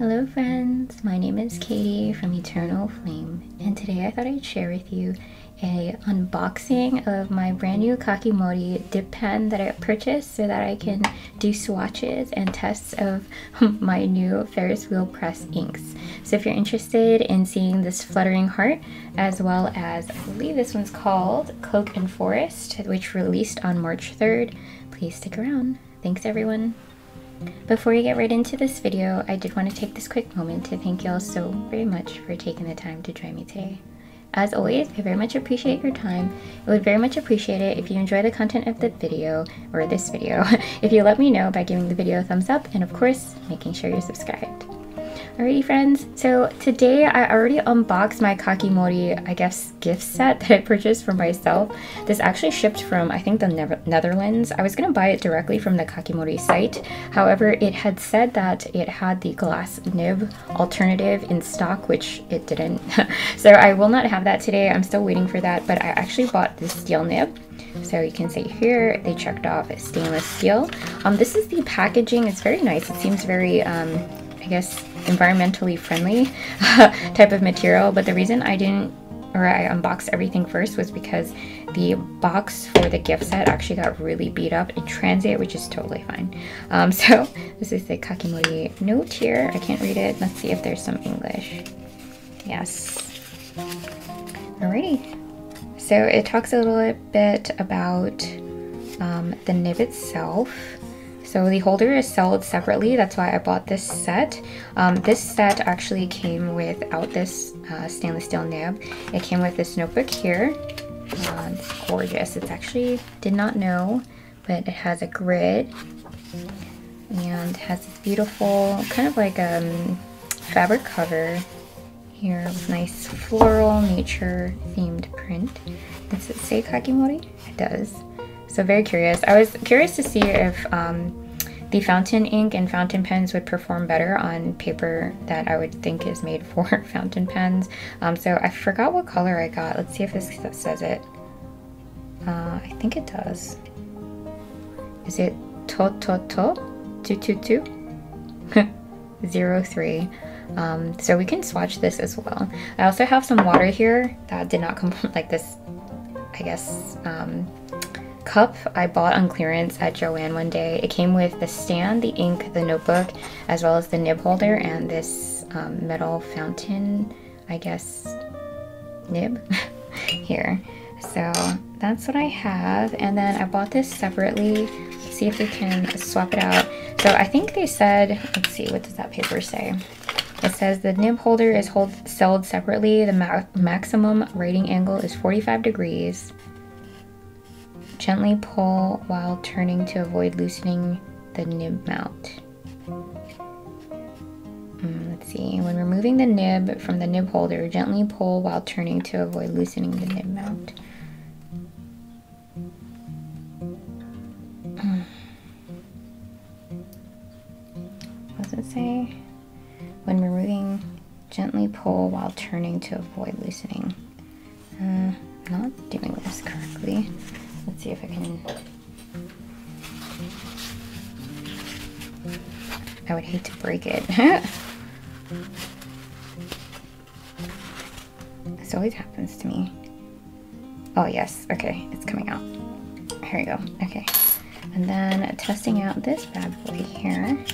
Hello friends, my name is Katie from Eternal Flame and today I thought I'd share with you a unboxing of my brand new Kakimori dip pen that I purchased so that I can do swatches and tests of my new Ferris wheel press inks. So if you're interested in seeing this fluttering heart as well as I believe this one's called Cloak and Forest which released on March 3rd, please stick around. Thanks everyone. Before we get right into this video, I did want to take this quick moment to thank you all so very much for taking the time to join me today. As always, I very much appreciate your time. I would very much appreciate it if you enjoy the content of the video, or this video, if you let me know by giving the video a thumbs up and of course, making sure you're subscribed. Alrighty friends, so today I already unboxed my Kakimori, I guess, gift set that I purchased for myself. This actually shipped from, I think, the ne Netherlands. I was going to buy it directly from the Kakimori site. However, it had said that it had the glass nib alternative in stock, which it didn't. so I will not have that today. I'm still waiting for that, but I actually bought the steel nib. So you can see here, they checked off stainless steel. Um, this is the packaging. It's very nice. It seems very, um, guess, environmentally friendly type of material. But the reason I didn't or I unboxed everything first was because the box for the gift set actually got really beat up in transit, which is totally fine. Um, so this is the Kakimori note here. I can't read it. Let's see if there's some English. Yes. Alrighty. So it talks a little bit about um, the nib itself. So the holder is sold separately, that's why I bought this set. Um, this set actually came without this uh, stainless steel nib. It came with this notebook here. Uh, it's gorgeous. It's actually, did not know, but it has a grid and has this beautiful, kind of like a um, fabric cover here with nice floral nature themed print. Does it say Kakimori? It does. So very curious. I was curious to see if um, the fountain ink and fountain pens would perform better on paper that I would think is made for fountain pens. Um, so I forgot what color I got. Let's see if this says it. Uh, I think it does. Is it to to to? Two two two? Zero three. Um, so we can swatch this as well. I also have some water here that did not come like this, I guess, um, cup I bought on clearance at Joann one day. It came with the stand, the ink, the notebook, as well as the nib holder and this um, metal fountain, I guess, nib here. So that's what I have. And then I bought this separately. Let's see if we can swap it out. So I think they said, let's see, what does that paper say? It says the nib holder is hold, sold separately. The ma maximum writing angle is 45 degrees. Gently pull while turning to avoid loosening the nib mount. Mm, let's see, when removing the nib from the nib holder, gently pull while turning to avoid loosening the nib mount. Mm. What does it say? When removing, gently pull while turning to avoid loosening. Uh, not doing this correctly. Let's see if I can. I would hate to break it. this always happens to me. Oh yes, okay, it's coming out. Here we go, okay. And then testing out this bad boy here.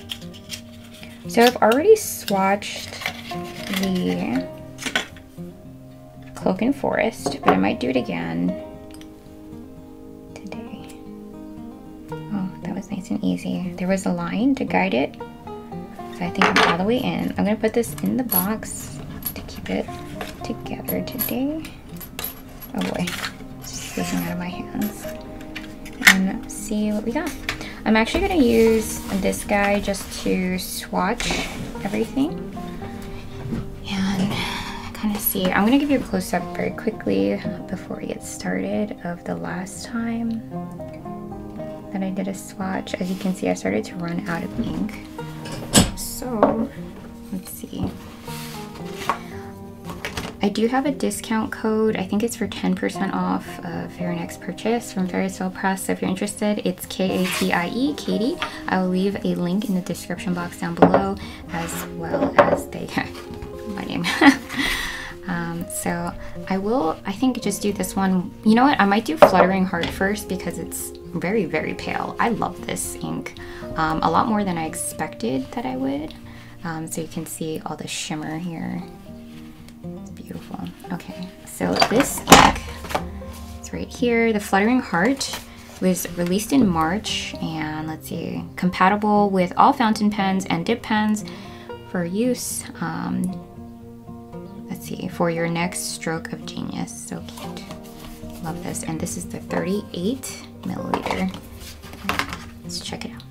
So I've already swatched the Cloak and Forest, but I might do it again easy. There was a line to guide it. So I think I'm all the way in. I'm gonna put this in the box to keep it together today. Oh boy, it's slipping out of my hands. And see what we got. I'm actually gonna use this guy just to swatch everything. And kind of see, I'm gonna give you a close up very quickly before we get started of the last time that I did a swatch. As you can see, I started to run out of ink. So, let's see. I do have a discount code. I think it's for 10% off a Fair purchase from Ferris Wheel Press. So if you're interested, it's K-A-T-I-E, Katie. I will leave a link in the description box down below as well as they, my name. um, so I will, I think just do this one. You know what? I might do Fluttering Heart first because it's very, very pale. I love this ink um, a lot more than I expected that I would. Um, so you can see all the shimmer here. It's beautiful. Okay, so this ink is right here. The Fluttering Heart was released in March and let's see, compatible with all fountain pens and dip pens for use. Um, let's see, for your next stroke of genius. So cute. Love this. And this is the 38 milliliter. Let's check it out.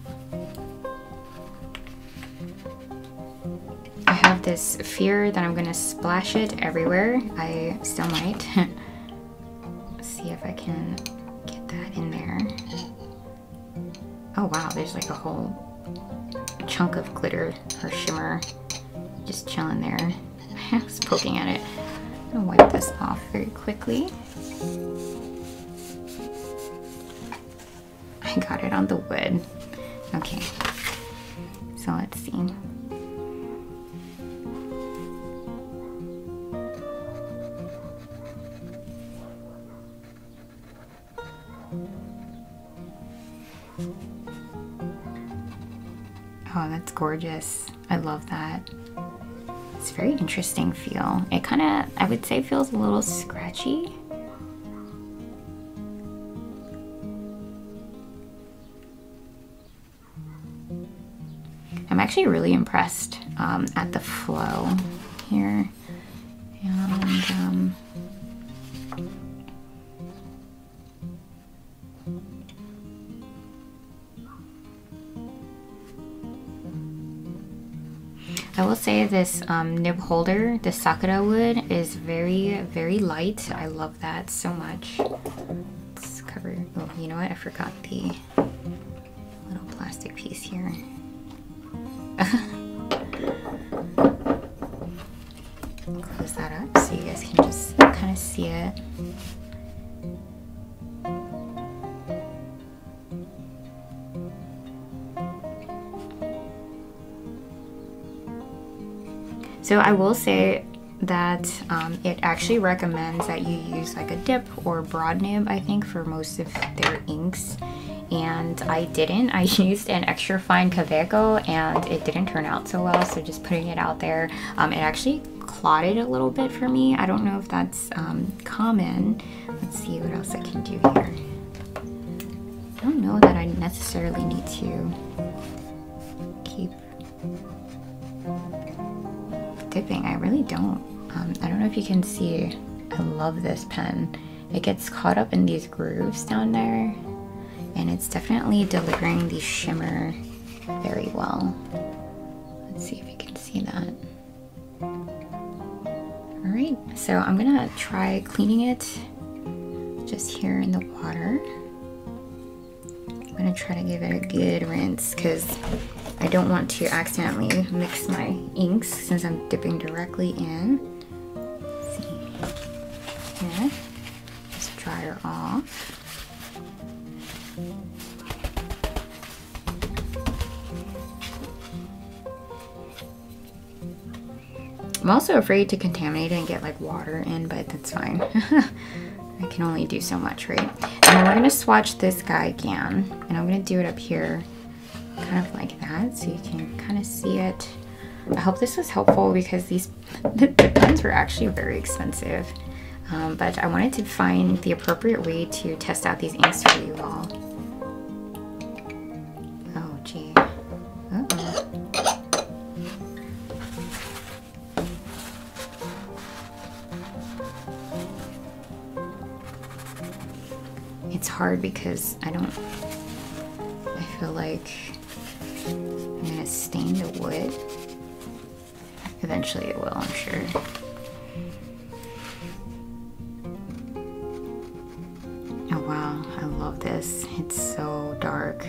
I have this fear that I'm gonna splash it everywhere. I still might. see if I can get that in there. Oh wow, there's like a whole chunk of glitter or shimmer just chilling there. I was poking at it. Gonna wipe this off very quickly. I got it on the wood. Okay, so let's see. Oh, that's gorgeous. I love that. It's very interesting feel. It kind of, I would say, feels a little scratchy. I'm actually really impressed um, at the flow here. Say this um, nib holder, the Sakura wood, is very, very light. I love that so much. Let's cover, oh, you know what? I forgot the little plastic piece here. Close that up so you guys can just kind of see it. So I will say that um, it actually recommends that you use like a dip or broad nib I think for most of their inks and I didn't. I used an extra fine Kaweco and it didn't turn out so well so just putting it out there. Um, it actually clotted a little bit for me. I don't know if that's um, common. Let's see what else I can do here. I don't know that I necessarily need to keep dipping. I really don't. Um, I don't know if you can see. I love this pen. It gets caught up in these grooves down there and it's definitely delivering the shimmer very well. Let's see if you can see that. All right, so I'm gonna try cleaning it just here in the water. I'm gonna try to give it a good rinse because I don't want to accidentally mix my inks since I'm dipping directly in. Let's see just dry her off. I'm also afraid to contaminate it and get like water in, but that's fine. I can only do so much, right? And then we're gonna swatch this guy again, and I'm gonna do it up here, kind of like that, so you can kind of see it. I hope this was helpful because these the, the pens were actually very expensive. Um, but I wanted to find the appropriate way to test out these inks for you all. Oh, gee. It's hard because I don't, feel like I'm gonna stain the wood. Eventually it will, I'm sure. Oh wow, I love this. It's so dark.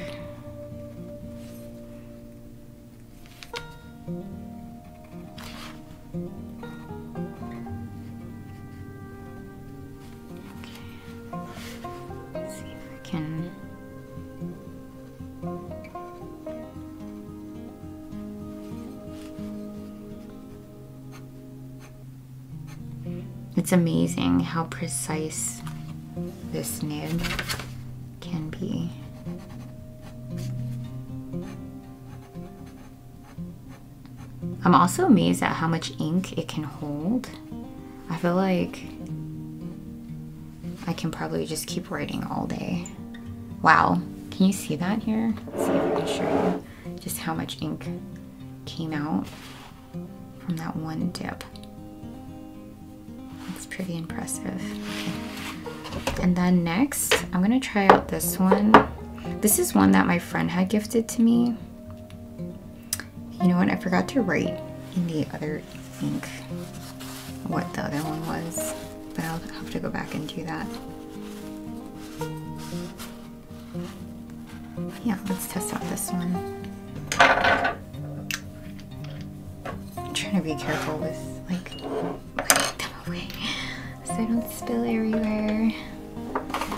It's amazing how precise this nib can be. I'm also amazed at how much ink it can hold. I feel like I can probably just keep writing all day. Wow, can you see that here? Let's see if I can show you just how much ink came out from that one dip. Pretty impressive. And then next, I'm gonna try out this one. This is one that my friend had gifted to me. You know what, I forgot to write in the other ink what the other one was, but I'll have to go back and do that. Yeah, let's test out this one. I'm trying to be careful with like away so I don't spill everywhere.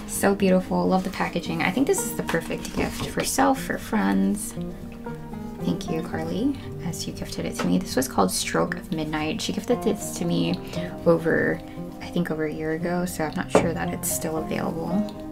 So beautiful, love the packaging. I think this is the perfect gift for self, for friends. Thank you, Carly, as you gifted it to me. This was called Stroke of Midnight. She gifted this to me over, I think over a year ago, so I'm not sure that it's still available.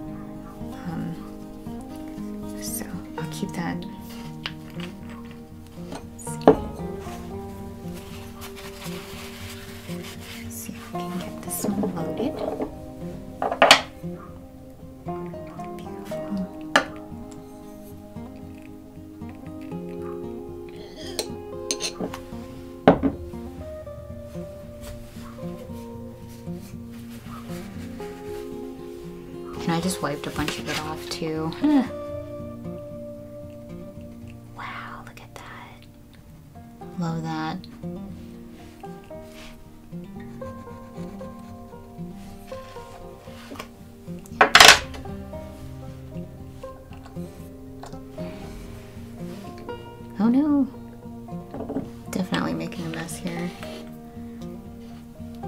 Oh no. Definitely making a mess here.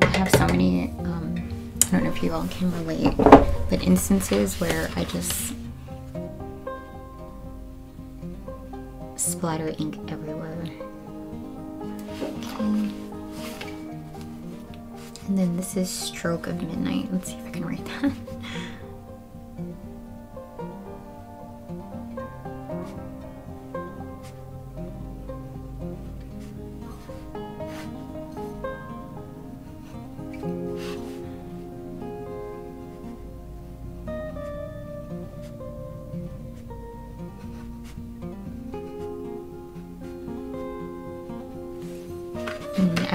I have so many, um, I don't know if you all can relate, but instances where I just splatter ink everywhere. Okay. And then this is Stroke of Midnight. Let's see if I can write that.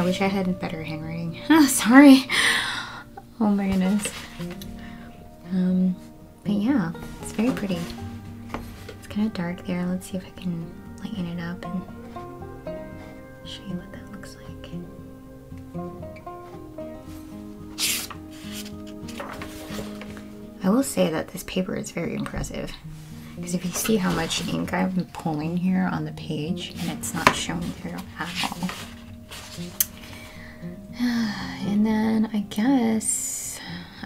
I wish I had better handwriting. Oh, sorry. Oh my goodness. Um, but yeah, it's very pretty. It's kind of dark there. Let's see if I can lighten it up and show you what that looks like. I will say that this paper is very impressive. Because if you see how much ink I'm pulling here on the page, and it's not showing through at all. And then I guess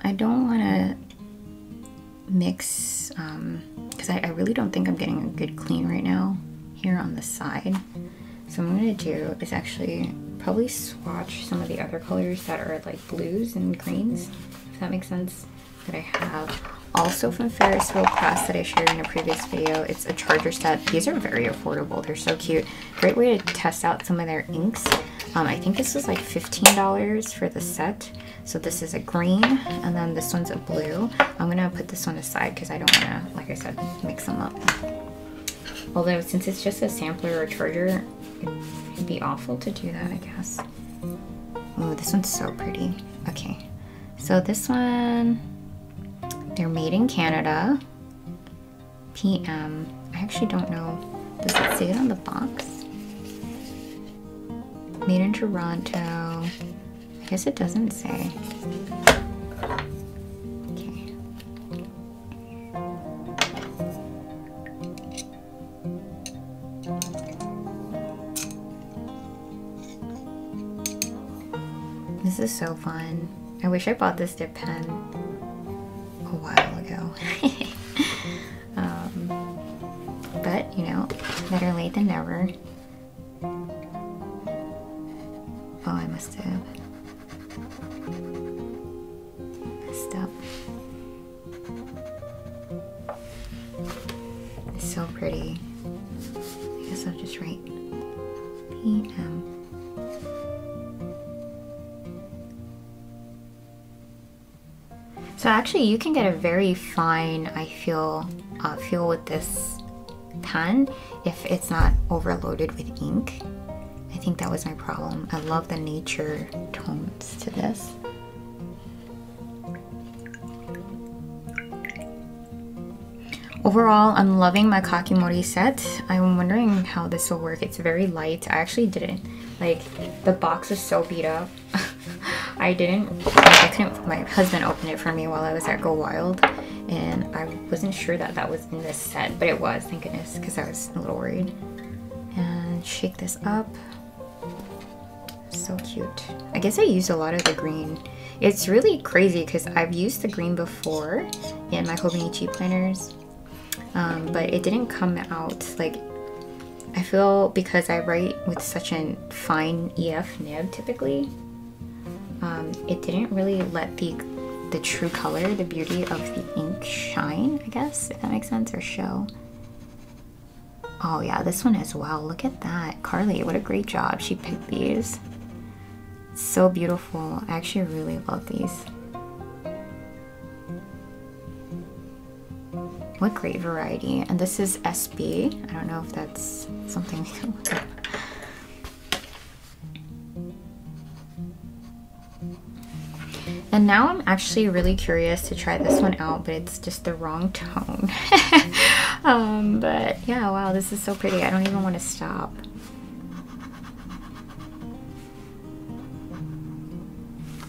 I don't want to mix, um, because I, I really don't think I'm getting a good clean right now here on the side. So I'm going to do is actually probably swatch some of the other colors that are like blues and greens, if that makes sense, that I have. Also from Ferris Wheel Press that I shared in a previous video, it's a charger set. These are very affordable. They're so cute. Great way to test out some of their inks. Um, I think this was like $15 for the set. So this is a green and then this one's a blue. I'm gonna put this one aside because I don't wanna, like I said, mix them up. Although since it's just a sampler or charger, it'd be awful to do that, I guess. Oh, this one's so pretty. Okay, so this one, they're made in Canada. PM. I actually don't know. Does it say it on the box? Made in Toronto. I guess it doesn't say. Okay. This is so fun. I wish I bought this dip pen a while ago. um, but, you know, better late than never. Pretty. I guess I'll just write PM. So actually you can get a very fine, I feel, uh, feel with this pen if it's not overloaded with ink. I think that was my problem. I love the nature tones to this. Overall, I'm loving my Kakimori set. I'm wondering how this will work. It's very light. I actually didn't, like, the box is so beat up. I didn't, I couldn't, my husband opened it for me while I was at Go Wild and I wasn't sure that that was in this set, but it was, thank goodness, because I was a little worried. And shake this up. So cute. I guess I used a lot of the green. It's really crazy because I've used the green before in my Hobonichi planners, um, but it didn't come out like I feel because I write with such a fine EF nib typically, um, it didn't really let the the true color, the beauty of the ink shine, I guess, if that makes sense, or show. Oh yeah, this one as well. Look at that. Carly, what a great job. She picked these. So beautiful. I actually really love these. What great variety. And this is SB. I don't know if that's something. And now I'm actually really curious to try this one out, but it's just the wrong tone. um, but yeah, wow, this is so pretty. I don't even want to stop.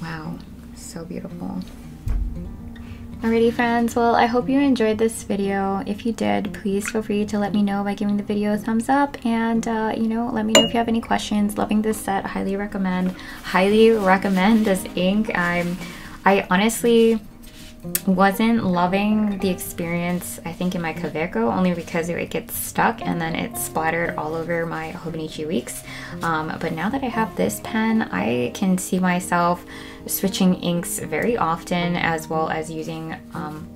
Wow, so beautiful. Alrighty friends, well I hope you enjoyed this video. If you did, please feel free to let me know by giving the video a thumbs up and uh, you know, let me know if you have any questions. Loving this set, highly recommend. Highly recommend this ink. I'm, I honestly wasn't loving the experience I think in my Kaweco only because it gets stuck and then it splattered all over my Hobonichi weeks um, but now that I have this pen I can see myself switching inks very often as well as using um,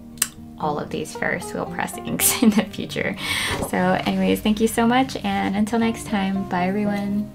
all of these Ferris wheel press inks in the future. So anyways thank you so much and until next time bye everyone